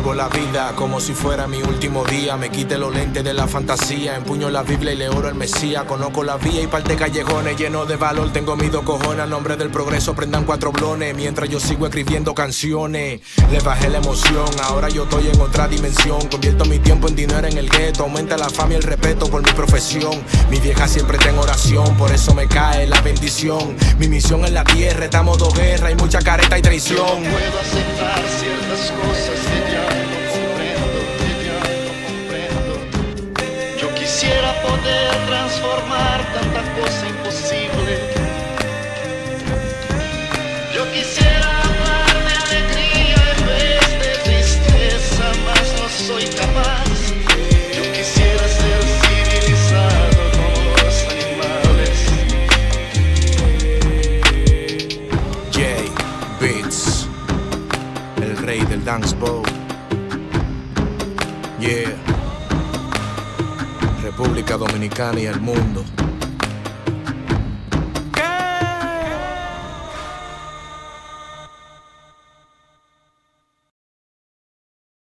Vivo la vida como si fuera mi último día. Me quite los lentes de la fantasía. Empuño la Biblia y le oro al Mesías. Conozco la vía y parte callejones lleno de valor. Tengo mis dos cojones. A nombre del progreso prendan cuatro blones. Mientras yo sigo escribiendo canciones. Le bajé la emoción. Ahora yo estoy en otra dimensión. Convierto mi tiempo en dinero en el gueto. Aumenta la fama y el respeto por mi profesión. Mi vieja siempre está en oración. Por eso me cae la bendición. Mi misión en la tierra. Estamos dos guerras y mucha careta y traición. puedo aceptar ciertas cosas poder transformar tanta cosa imposible. Yo quisiera hablar de alegría en vez de tristeza, mas no soy capaz. Yo quisiera ser civilizado como los animales. J Beats, el rey del dance bowl. Yeah, República Dominicana y el mundo.